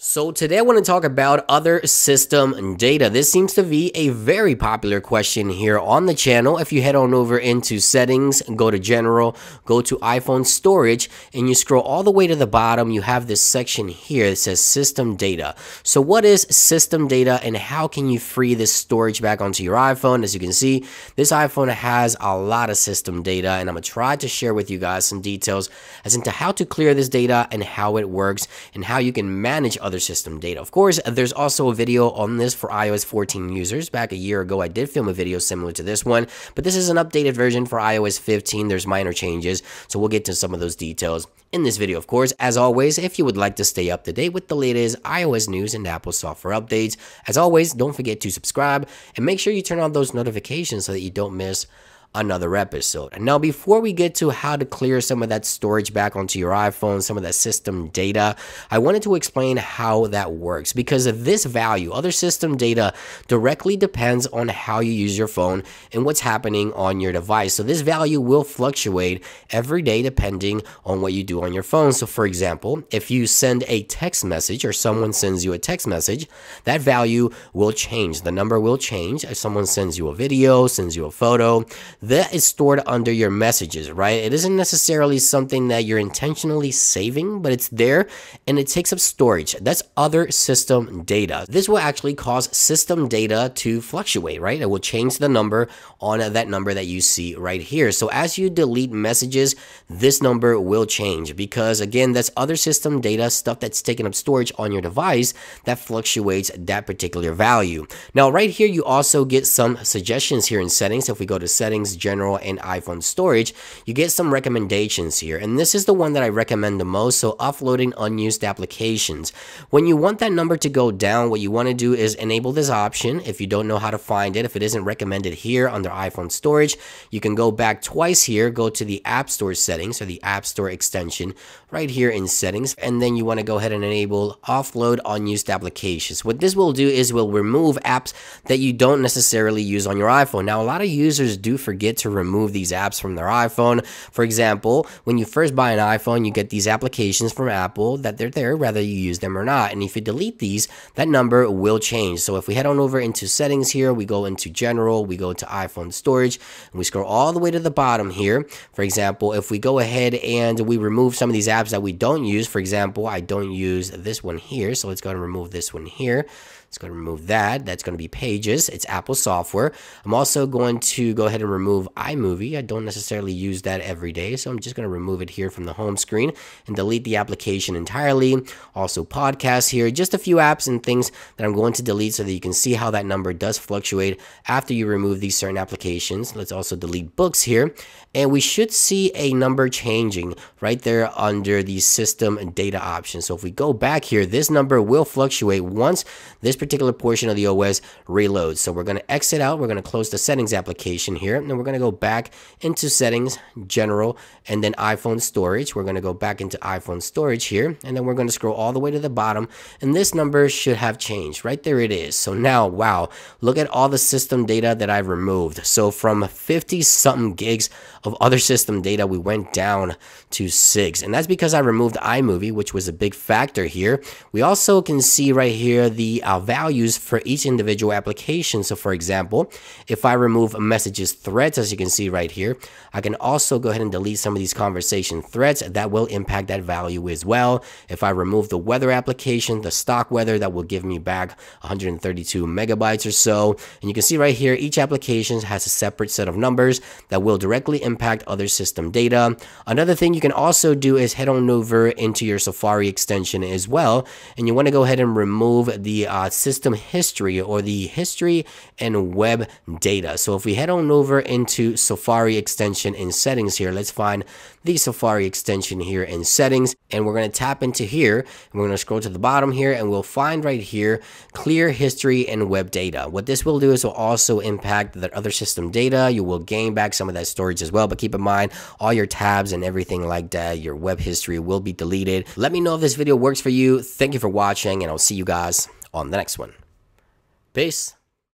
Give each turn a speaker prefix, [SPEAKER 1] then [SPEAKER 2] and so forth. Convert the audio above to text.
[SPEAKER 1] So today I want to talk about other system data. This seems to be a very popular question here on the channel. If you head on over into settings, go to general, go to iPhone storage, and you scroll all the way to the bottom, you have this section here that says system data. So what is system data and how can you free this storage back onto your iPhone? As you can see, this iPhone has a lot of system data and I'm to try to share with you guys some details as into how to clear this data and how it works and how you can manage other system data. Of course, there's also a video on this for iOS 14 users. Back a year ago, I did film a video similar to this one, but this is an updated version for iOS 15. There's minor changes, so we'll get to some of those details in this video, of course. As always, if you would like to stay up to date with the latest iOS news and Apple software updates, as always, don't forget to subscribe and make sure you turn on those notifications so that you don't miss another episode. Now, before we get to how to clear some of that storage back onto your iPhone, some of that system data, I wanted to explain how that works because this value, other system data, directly depends on how you use your phone and what's happening on your device. So, this value will fluctuate every day depending on what you do on your phone. So, for example, if you send a text message or someone sends you a text message, that value will change. The number will change. If someone sends you a video, sends you a photo, that is stored under your messages, right? It isn't necessarily something that you're intentionally saving, but it's there and it takes up storage. That's other system data. This will actually cause system data to fluctuate, right? It will change the number on that number that you see right here. So as you delete messages, this number will change because again, that's other system data, stuff that's taking up storage on your device that fluctuates that particular value. Now, right here, you also get some suggestions here in settings. If we go to settings, settings, general, and iPhone storage, you get some recommendations here. And this is the one that I recommend the most. So offloading unused applications. When you want that number to go down, what you want to do is enable this option. If you don't know how to find it, if it isn't recommended here under iPhone storage, you can go back twice here, go to the App Store settings or the App Store extension right here in settings. And then you want to go ahead and enable offload unused applications. What this will do is will remove apps that you don't necessarily use on your iPhone. Now, a lot of users do forget forget to remove these apps from their iPhone. For example, when you first buy an iPhone, you get these applications from Apple that they're there whether you use them or not. And if you delete these, that number will change. So if we head on over into settings here, we go into general, we go to iPhone storage, and we scroll all the way to the bottom here. For example, if we go ahead and we remove some of these apps that we don't use, for example, I don't use this one here. So let's go and remove this one here. It's going to remove that. That's going to be Pages. It's Apple software. I'm also going to go ahead and remove iMovie. I don't necessarily use that every day, so I'm just going to remove it here from the home screen and delete the application entirely. Also podcasts here, just a few apps and things that I'm going to delete so that you can see how that number does fluctuate after you remove these certain applications. Let's also delete books here, and we should see a number changing right there under the system and data option. So if we go back here, this number will fluctuate once this particular portion of the OS reloads. So we're going to exit out. We're going to close the settings application here. And then we're going to go back into settings, general, and then iPhone storage. We're going to go back into iPhone storage here. And then we're going to scroll all the way to the bottom. And this number should have changed. Right there it is. So now, wow, look at all the system data that I've removed. So from 50 something gigs of other system data, we went down to six. And that's because I removed iMovie, which was a big factor here. We also can see right here the uh, values for each individual application. So for example, if I remove messages threads, as you can see right here, I can also go ahead and delete some of these conversation threads. That will impact that value as well. If I remove the weather application, the stock weather, that will give me back 132 megabytes or so. And you can see right here, each application has a separate set of numbers that will directly impact other system data. Another thing you can also do is head on over into your Safari extension as well. And you want to go ahead and remove the uh, system history or the history and web data. So if we head on over into Safari extension in settings here, let's find the Safari extension here in settings and we're going to tap into here and we're going to scroll to the bottom here and we'll find right here clear history and web data. What this will do is will also impact the other system data. You will gain back some of that storage as well, but keep in mind all your tabs and everything like that, your web history will be deleted. Let me know if this video works for you. Thank you for watching and I'll see you guys on the next one. Peace.